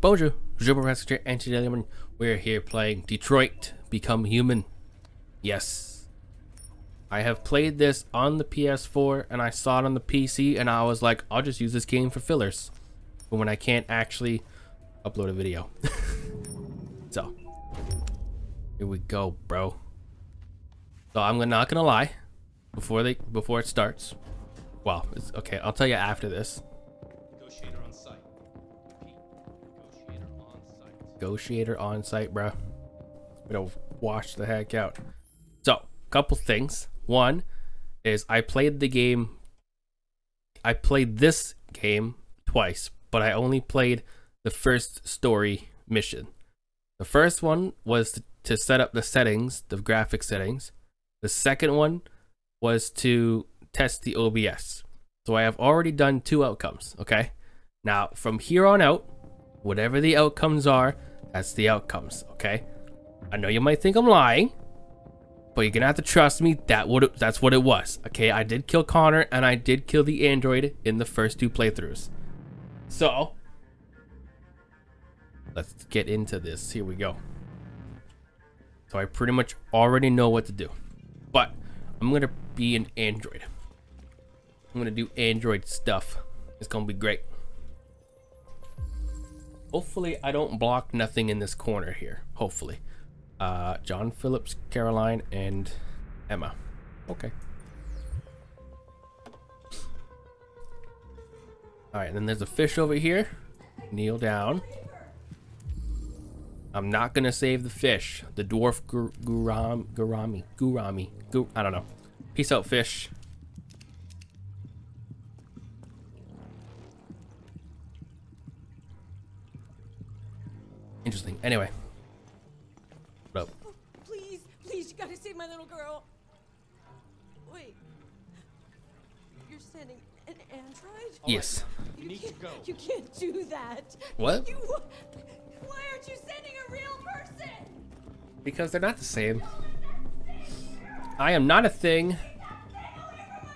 Bonjour, je m'appelle and today we're here playing Detroit Become Human. Yes. I have played this on the PS4 and I saw it on the PC and I was like, I'll just use this game for fillers. But when I can't actually upload a video. so, here we go, bro. So I'm not gonna lie, before they before it starts. Well, it's okay. I'll tell you after this. Negotiator on site, bro. It'll wash the heck out. So, couple things. One is I played the game. I played this game twice, but I only played the first story mission. The first one was to, to set up the settings, the graphic settings. The second one was to test the OBS. So I have already done two outcomes, okay? Now, from here on out, whatever the outcomes are, that's the outcomes, okay? I know you might think I'm lying, but you're gonna have to trust me. That it, that's what it was. Okay, I did kill Connor and I did kill the android in the first two playthroughs. So let's get into this. Here we go. So I pretty much already know what to do, but I'm gonna be an android. I'm gonna do android stuff. It's gonna be great. Hopefully I don't block nothing in this corner here. Hopefully. Uh, John Phillips, Caroline, and Emma. Okay. Alright, and then there's a fish over here. Kneel down. I'm not gonna save the fish. The dwarf gur guram gurami. Gurami. Gur I don't know. Peace out, fish. Anyway. What up? Oh, please, please, you gotta save my little girl. Wait. You're sending an android? Yes. You You need can't, go. you can't do that. What? You. Why aren't you sending a real person? Because they're not the same. I am not a thing.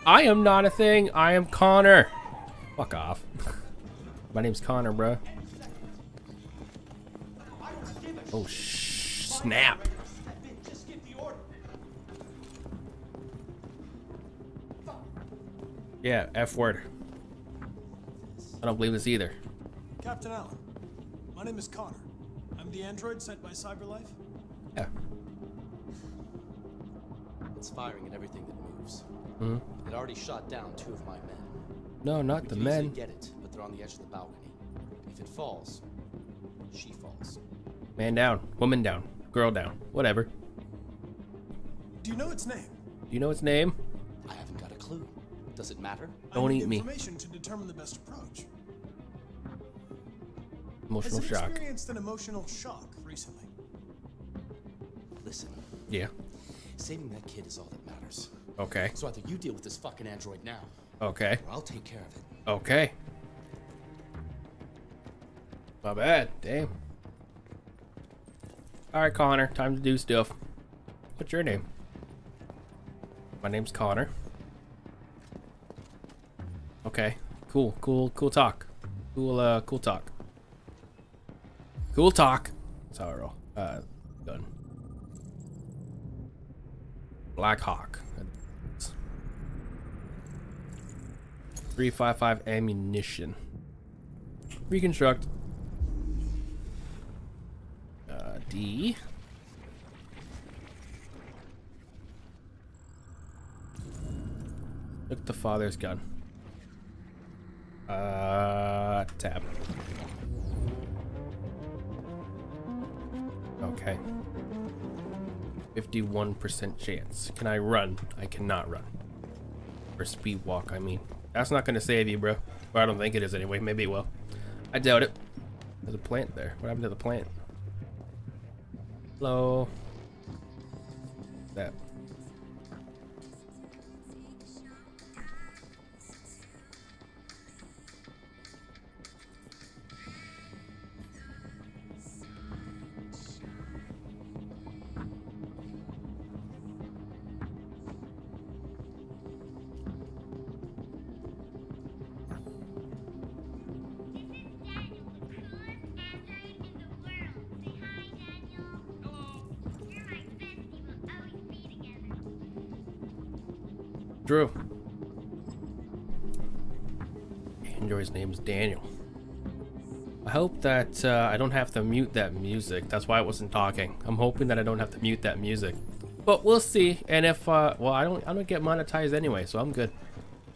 I am not a thing. I am Connor. Fuck off. My name's Connor, bro. Oh, sh snap. Just give the order. Yeah, F word. I don't believe this either. Captain Allen, my name is Connor. I'm the android sent by CyberLife. Yeah. It's firing at everything that moves. hmm It already shot down two of my men. No, not We the could easily men. get it, but they're on the edge of the balcony. If it falls, she falls. Man down. Woman down. Girl down. Whatever. Do you know its name? Do you know its name? I haven't got a clue. Does it matter? Don't I need eat me. Information to determine the best approach. Emotional Has it shock. experienced an emotional shock recently? Listen, Yeah. saving that kid is all that matters. Okay. So either you deal with this fucking android now, Okay. or I'll take care of it. Okay. Not bad. Damn. Alright, Connor. Time to do stuff. What's your name? My name's Connor. Okay. Cool. Cool. Cool talk. Cool, uh, cool talk. Cool talk. That's how I roll. Uh, done. Black Hawk. 355 ammunition. Reconstruct. D. Look the father's gun. Uh, tab. Okay. 51% chance. Can I run? I cannot run. Or speed walk, I mean. That's not gonna save you, bro. Or I don't think it is anyway. Maybe it will. I doubt it. There's a plant there. What happened to the plant? Hello. That. Drew. Android's name is Daniel. I hope that uh, I don't have to mute that music. That's why I wasn't talking. I'm hoping that I don't have to mute that music. But we'll see. And if, uh, well, I don't, I don't get monetized anyway, so I'm good.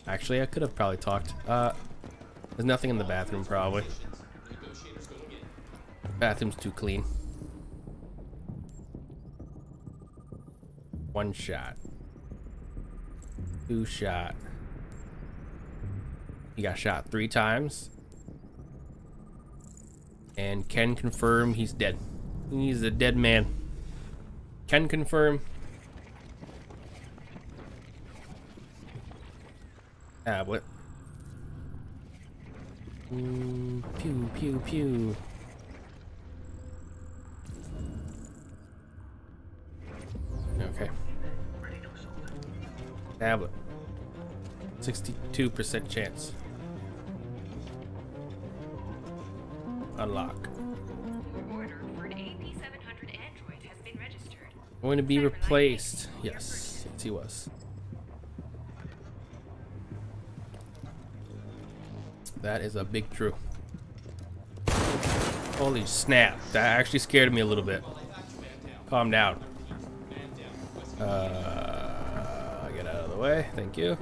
Actually, I could have probably talked. Uh, there's nothing in the bathroom, probably. Bathroom's too clean. One shot. Two shot. He got shot three times. And can confirm he's dead. He's a dead man. Can confirm. Tablet. Mm, pew, pew, pew. Tablet. 62% chance. Unlock. Your order for an AP700 Android has been registered. Going to be replaced. Yes, yes he was. That is a big true. Holy snap. That actually scared me a little bit. Calm down. Uh, get out of the way. Thank you.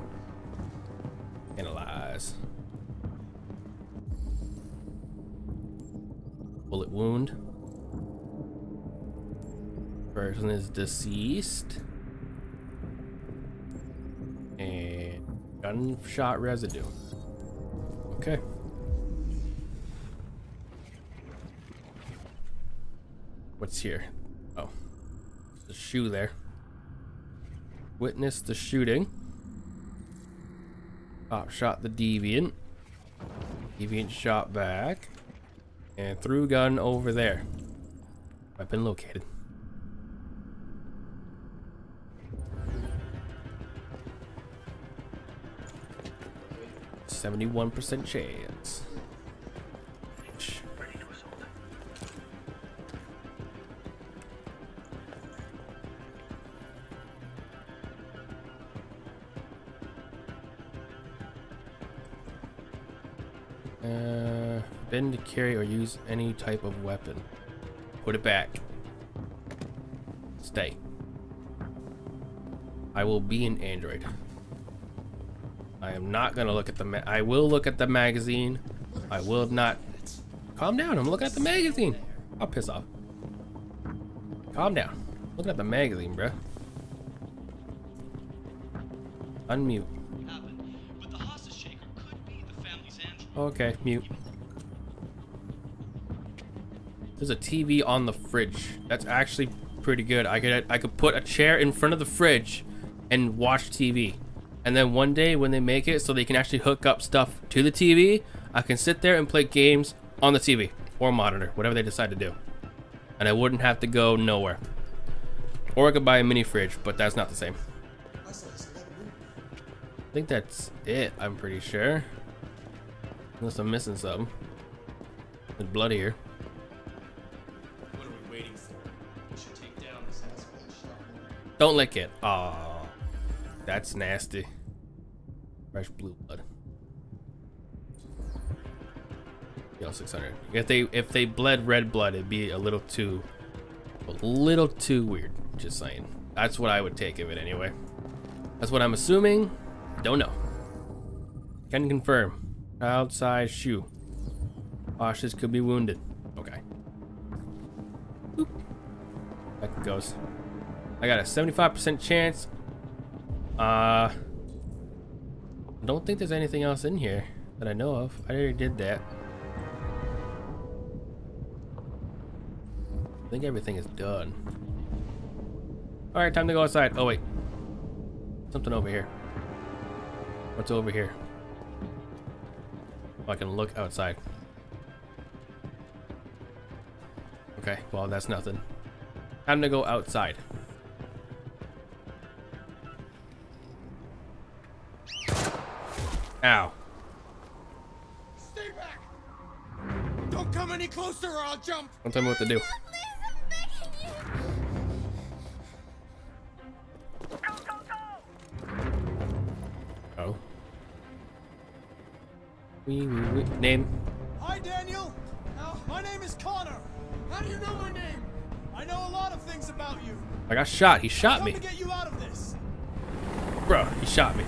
Analyze. Bullet wound. Person is deceased. And gunshot residue. Okay. What's here? Oh. The shoe there. Witnessed the shooting. Cop shot the deviant. Deviant shot back. And threw gun over there. Weapon located. Seventy-one percent chance. Uh, bend to carry or use any type of weapon. Put it back. Stay. I will be an android. I am not gonna look at the. I will look at the magazine. I will not. Calm down. I'm looking at the magazine. I'll piss off. Calm down. Looking at the magazine, bruh. Unmute. Okay, mute. There's a TV on the fridge. That's actually pretty good. I could I could put a chair in front of the fridge and watch TV. And then one day when they make it so they can actually hook up stuff to the TV, I can sit there and play games on the TV or monitor, whatever they decide to do. And I wouldn't have to go nowhere. Or I could buy a mini fridge, but that's not the same. I think that's it, I'm pretty sure. Unless I'm missing something. There's blood here. What are we waiting for? We should take down this asshole. Don't lick it. Oh, that's nasty. Fresh blue blood. Yo, 600. If they if they bled red blood, it'd be a little too, a little too weird. Just saying. That's what I would take of it anyway. That's what I'm assuming. Don't know. Can confirm. Child shoe. Cautious could be wounded. Okay. Back it goes. I got a 75% chance. Uh, I don't think there's anything else in here that I know of. I already did that. I think everything is done. Alright, time to go outside. Oh, wait. Something over here. What's over here? Oh, I can look outside. Okay, well, that's nothing. Time to go outside. Ow. Stay back! Don't come any closer or I'll jump! Don't tell me what to do. Wee, wee, wee. Name. Hi, Daniel. My name is Connor. How do you know my name? I know a lot of things about you. I got shot. He shot me. to get you out of this. Bro, he shot me.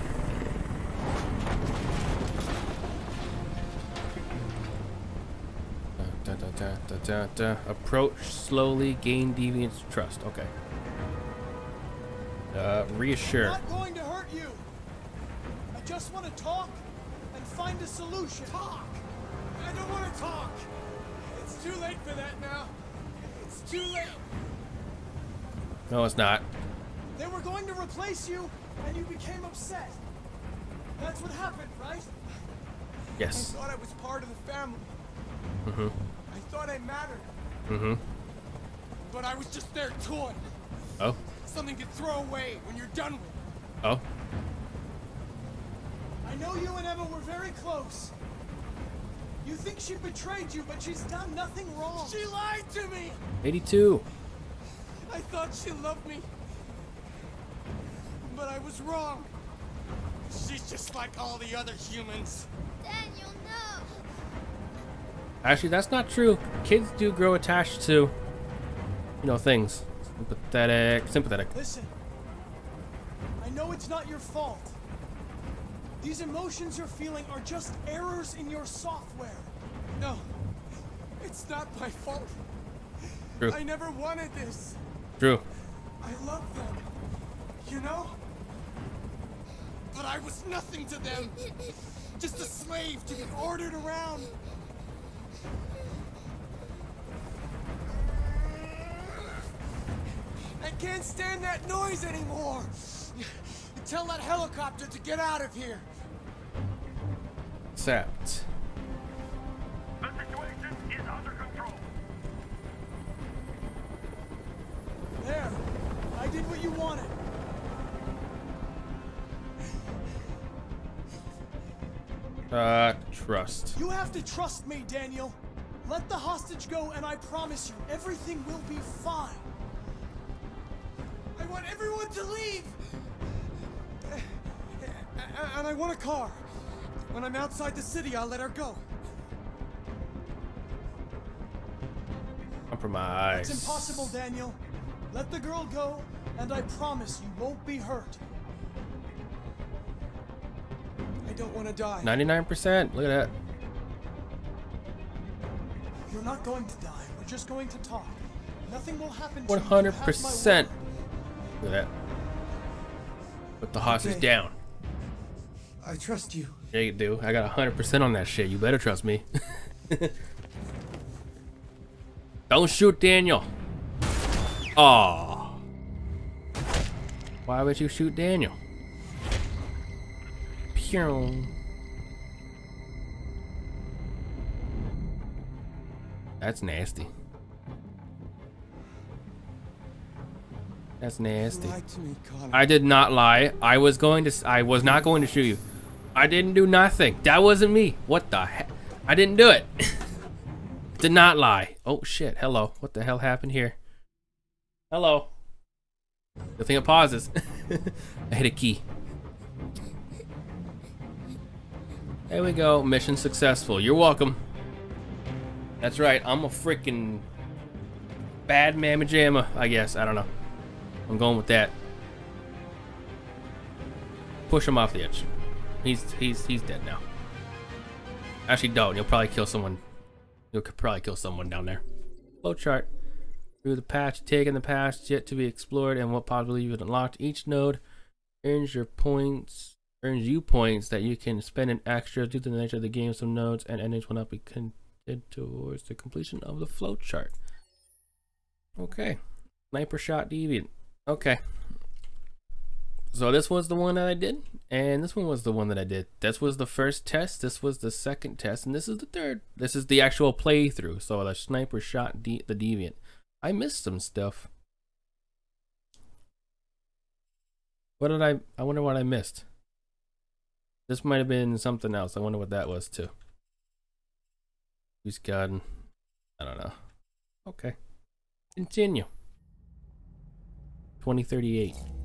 Da, da, da, da, da, da. Approach slowly, gain deviant's trust. Okay. Uh, reassure. A solution. Talk. I don't want to talk. It's too late for that now. It's too late. No, it's not. They were going to replace you, and you became upset. That's what happened, right? Yes. I thought I was part of the family. Mm-hmm. I thought I mattered, Mm-hmm. but I was just their toy. Oh. Something to throw away when you're done with. Oh. I know you and Emma were very close. You think she betrayed you, but she's done nothing wrong. She lied to me. 82. I thought she loved me. But I was wrong. She's just like all the other humans. Daniel, no. Actually, that's not true. Kids do grow attached to, you know, things. Sympathetic. Sympathetic. Listen. I know it's not your fault. These emotions you're feeling are just errors in your software. No. It's not my fault. True. I never wanted this. True. I love them. You know? But I was nothing to them. Just a slave to be ordered around. I can't stand that noise anymore. Tell that helicopter to get out of here. Accept. The situation is under control. There. I did what you wanted. Uh, trust. You have to trust me, Daniel. Let the hostage go, and I promise you, everything will be fine. I want everyone to leave! And I want a car. When I'm outside the city, I'll let her go. Compromise. It's impossible, Daniel. Let the girl go, and I promise you won't be hurt. I don't want to die. 99%. Look at that. You're not going to die. We're just going to talk. Nothing will happen to you. You 100%. Look at that. Put the hostage Okay. down. I trust you. Yeah, you do. I got 100% on that shit. You better trust me. Don't shoot Daniel. Aw. Why would you shoot Daniel? Pew. That's nasty. That's nasty. You lied to me, I did not lie. I was going to. I was not going to shoot you. I didn't do nothing. That wasn't me. What the heck? I didn't do it. did not lie. Oh shit. Hello. What the hell happened here? Hello. Good thing it pauses. I hit a key. There we go. Mission successful. You're welcome. That's right. I'm a freaking bad mamma jamma. I guess. I don't know. I'm going with that. Push him off the edge. He's he's he's dead now. Actually, don't. You'll probably kill someone. You'll probably kill someone down there. Flowchart. Through the patch, taken the patch yet to be explored, and what possibly you've unlocked. Each node earns your points, earns you points that you can spend in extra due to the nature of the game. Some nodes and endings will not be counted towards the completion of the flowchart. Okay. Sniper shot deviant. Okay. So this was the one that I did, and this one was the one that I did. This was the first test, this was the second test, and this is the third. This is the actual playthrough. So the sniper shot de- the deviant. I missed some stuff. What did I? I wonder what I missed. This might have been something else. I wonder what that was too. Who's gun? I don't know. Okay. Continue. 2038.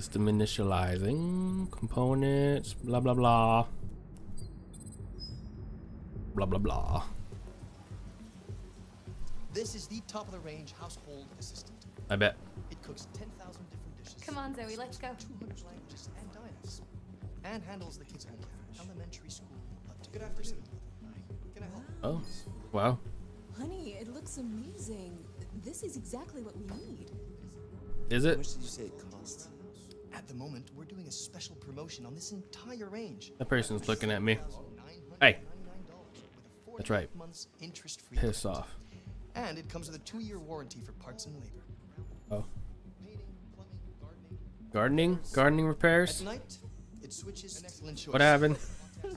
System initializing components, blah blah blah. Blah blah blah. This is the top of the range household assistant. I bet. It cooks 10,000 different dishes. Come on, Zoe, let's go. 200 languages and dialects. And handles the kids' home elementary school. up to Good afternoon. Can I help? Oh, wow. Honey, it looks amazing. This is exactly what we need. Is it? did you say it costs? At the moment, we're doing a special promotion on this entire range. That person's looking at me. Hey. That's right. 48 interest-free Piss off. And it comes with a two-year warranty for parts and labor. Oh. Gardening. Gardening? Repairs? night, it switches an excellent choice. What happened?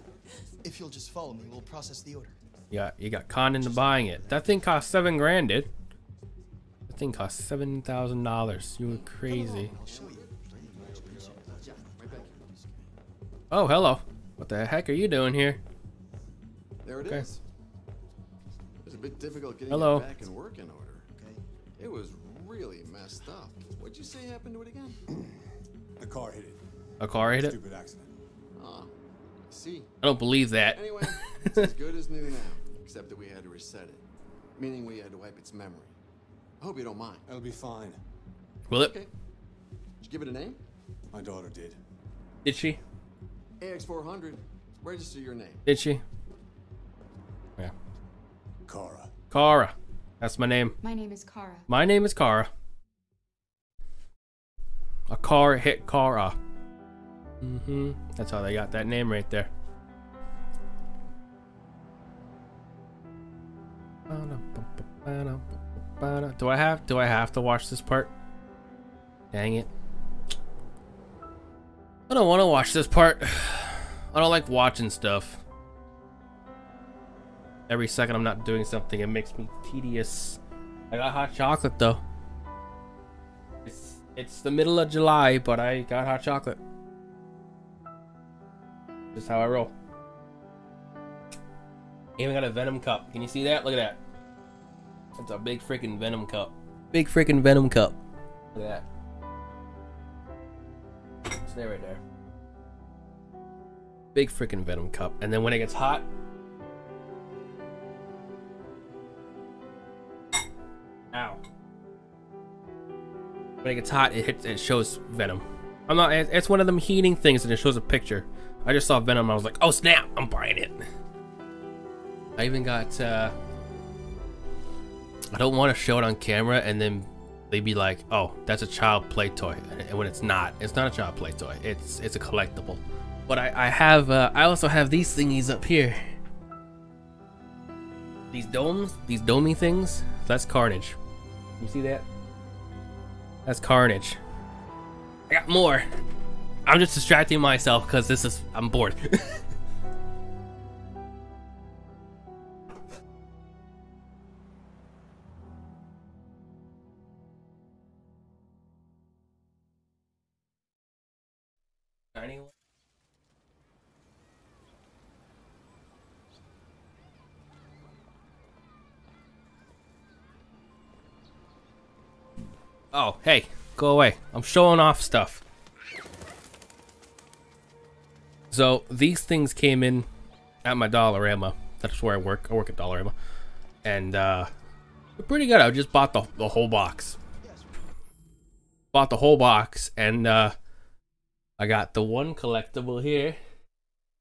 If you'll just follow me, we'll process the order. You got, you got conned into buying it. That thing cost seven grand, dude. That thing cost seven thousand dollars. You were crazy. I'll Oh, hello. What the heck are you doing here? There it is. Okay. It was a bit difficult getting Hello. it back in working order. Okay. It was really messed up. What'd you say happened to it again? a car hit it. A car hit it? Stupid accident. Ah, I see. I don't believe that. Anyway, it's as good as new now, except that we had to reset it, meaning we had to wipe its memory. I hope you don't mind. That'll be fine. Will it? Okay. Did you give it a name? My daughter did. Did she? AX400. Register your name. Did she? Yeah. Kara. Kara. That's my name. My name is Kara. My name is Kara. A car hit Kara. Mm-hmm. That's how they got that name right there. Do I have do I have to watch this part? Dang it. I don't want to watch this part. I don't like watching stuff. Every second I'm not doing something, it makes me tedious. I got hot chocolate though. It's it's the middle of July, but I got hot chocolate. Just how I roll. Even got a Venom cup. Can you see that? Look at that. It's a big freaking Venom cup. Big freaking Venom cup. Look at that. There right there. Big freaking Venom cup. And then when it gets hot, Ow. When it gets hot, it hits. It shows venom. I'm not. It's one of them heating things, and it shows a picture. I just saw venom. I was like, oh snap! I'm buying it. I even got. uh I don't want to show it on camera, and then they'd be like, oh, that's a child play toy, and when it's not, it's not a child play toy. It's it's a collectible. But I I have. Uh, I also have these thingies up here. These domes, these domey things. That's Carnage. You see that? That's Carnage. I got more. I'm just distracting myself because this is I'm bored. hey, go away. I'm showing off stuff. So these things came in at my Dollarama. That's where I work. I work at Dollarama, and uh, they're pretty good. I just bought the the whole box. Bought the whole box, and uh, I got the one collectible here.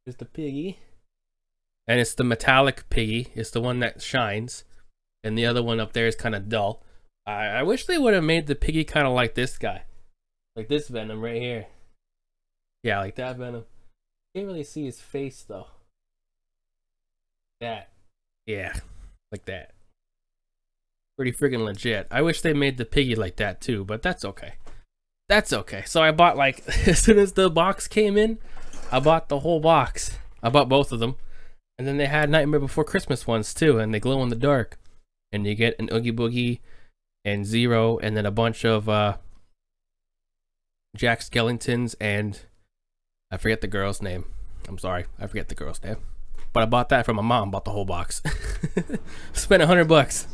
Is the piggy, and it's the metallic piggy. It's the one that shines, and the other one up there is kind of dull. I, I wish they would have made the piggy kind of like this guy, like this Venom right here. Yeah, like that Venom. Can't really see his face though. That, yeah, like that. Pretty freaking legit. I wish they made the piggy like that too, but that's okay. That's okay. So I bought like as soon as the box came in, I bought the whole box. I bought both of them, and then they had Nightmare Before Christmas ones too, and they glow in the dark. And you get an Oogie Boogie and Zero, and then a bunch of uh, Jack Skellingtons, and I forget the girl's name. I'm sorry, I forget the girl's name. But I bought that from my mom. Bought the whole box. Spent a hundred bucks.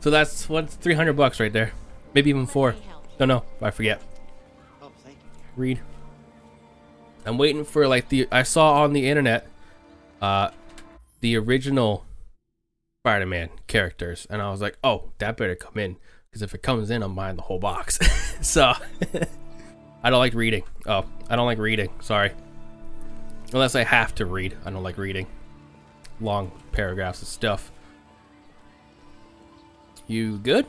So that's what's three hundred bucks right there. Maybe even four. Don't know. I forget. Oh, read. I'm waiting for like the I saw on the internet uh the original Spider-Man characters and I was like, "Oh, that better come in because if it comes in, I'm buying the whole box." so I don't like reading. Oh, I don't like reading. Sorry. Unless I have to read. I don't like reading long paragraphs of stuff. You good?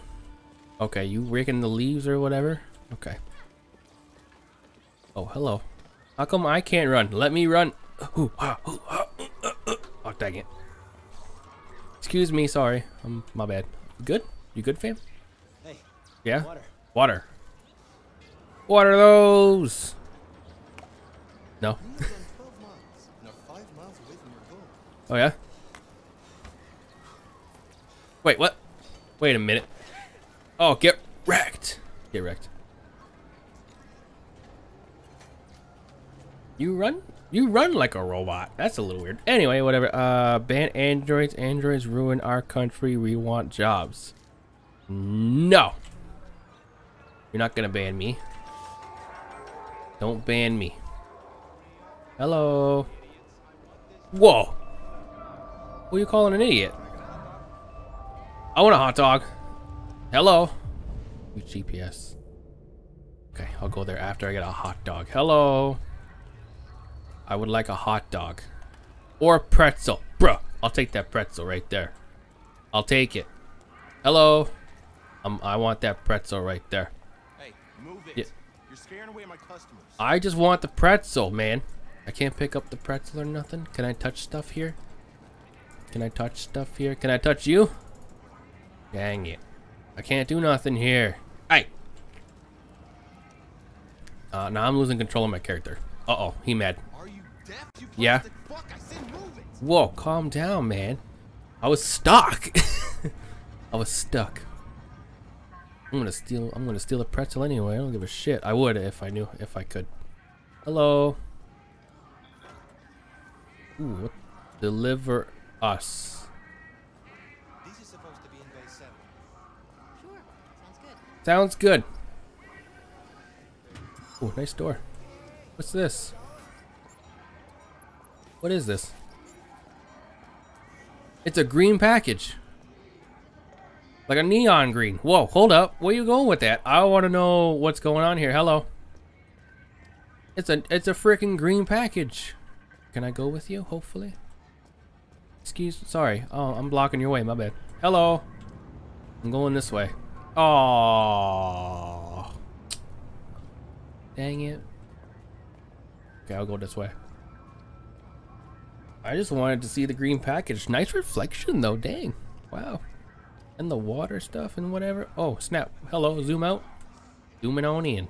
Okay, you raking the leaves or whatever? Okay. Oh, hello. How come I can't run? Let me run. Ah, ah, uh. Oh, dang it. Excuse me, sorry. Um, my bad. Good? You good, fam? Yeah? water. Water. What are those? No. You've done 12 miles and are 5 miles away from your goal. Oh, yeah? Wait, what? Wait a minute. Oh, get wrecked. Get wrecked. You run? You run like a robot. That's a little weird. Anyway, whatever. Uh, ban androids. Androids ruin our country. We want jobs. No. You're not gonna ban me. Don't ban me. Hello. Whoa. Who are you calling an idiot? I want a hot dog. Hello. GPS. Okay, I'll go there after I get a hot dog. Hello. I would like a hot dog. Or a pretzel. Bruh, I'll take that pretzel right there. I'll take it. Hello. Um, I want that pretzel right there. Hey, move it. Yeah. You're scaring away my customers. I just want the pretzel, man. I can't pick up the pretzel or nothing. Can I touch stuff here? Can I touch stuff here? Can I touch you? Dang it. I can't do nothing here. Hey. Uh, now I'm losing control of my character. Uh-oh, he mad. Are you deaf? You Yeah. Fuck, I said move it. Whoa, calm down, man. I was stuck. I was stuck. I'm gonna steal. I'm gonna steal a pretzel anyway. I don't give a shit. I would if I knew if I could. Hello. Ooh, what? Deliver us. This is supposed to be in base 7. Sure. Sounds good. Sounds good. Ooh, nice door. What's this? What is this? It's a green package. Like a neon green. Whoa, hold up. Where you going with that? I want to know what's going on here. Hello. It's a it's a freaking green package. Can I go with you? Hopefully. Excuse. Sorry. Oh, I'm blocking your way. My bad. Hello. I'm going this way. Oh. Dang it. Okay, I'll go this way. I just wanted to see the green package. Nice reflection though, dang. Wow. And the water stuff and whatever. Oh, snap. Hello, zoom out. Zooming on in.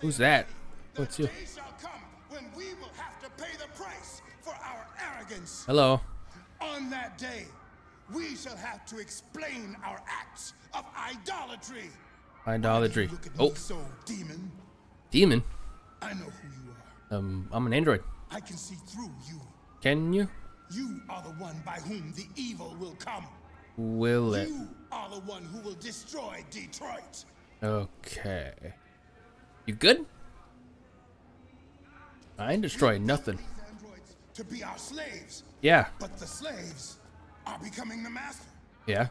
Who's that? What's you? Day shall come when we will have to pay the price for our arrogance. Hello. On that day, we shall have to explain our acts of idolatry. Idolatry. Oh, so, demon. demon. I know who you are. Um, I'm an android. I can see through you. Can you? You are the one by whom the evil will come. Will it? You are the one who will destroy Detroit. Okay. You good? I ain't destroying nothing. To be our slaves, Yeah. but the slaves are becoming the master. Yeah.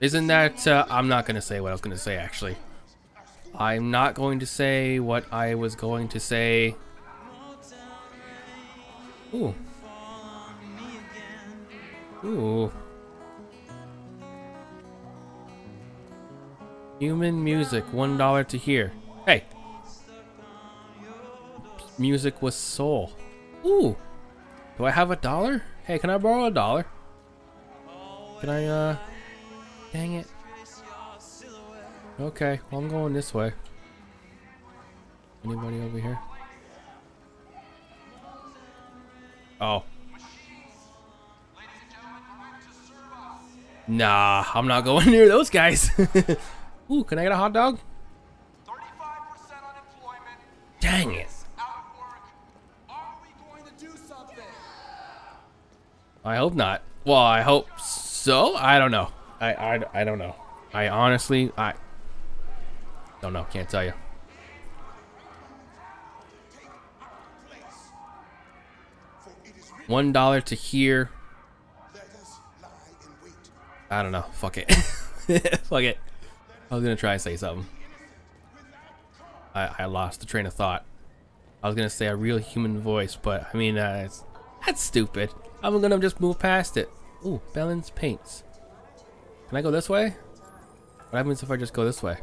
Isn't that, uh, I'm not going to say what I was going to say, actually. I'm not going to say what I was going to say. Ooh. Ooh. Human music, one dollar to hear. Hey. Music with soul. Ooh. Do I have a dollar? Hey, can I borrow a dollar? Can I, uh... Dang it. Okay, well, I'm going this way. Anybody over here? Oh. Nah, I'm not going near those guys. Ooh, can I get a hot dog? Dang it. I hope not. Well, I hope so. I don't know. I, I, I don't know. I honestly, I don't know. Can't tell you. One dollar to here. I don't know. Fuck it. Fuck it. I was gonna try and say something. I, I lost the train of thought. I was gonna say a real human voice, but I mean, uh, that's stupid. I'm gonna just move past it. Ooh, Bellins Paints. Can I go this way? What happens if I just go this way?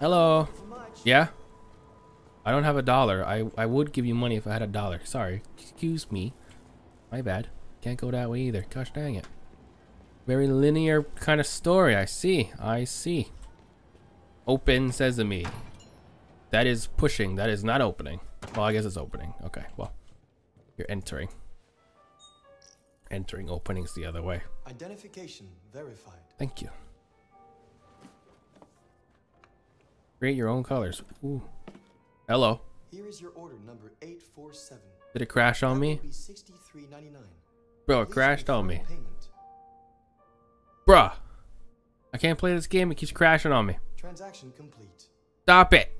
Hello. Yeah? I don't have a dollar. I, I would give you money if I had a dollar. Sorry. Excuse me. My bad. Can't go that way either. Gosh dang it. Very linear kind of story. I see. I see. Open sesame. That is pushing. That is not opening. Well, I guess it's opening. Okay, well. You're entering. Entering openings the other way. Identification verified. Thank you. Create your own colors. Ooh. Hello. Here is your order number 847. Did it crash on me? will be 63.99. Bro, it crashed on me. Payment. Bruh. I can't play this game. It keeps crashing on me. Transaction complete. Stop it.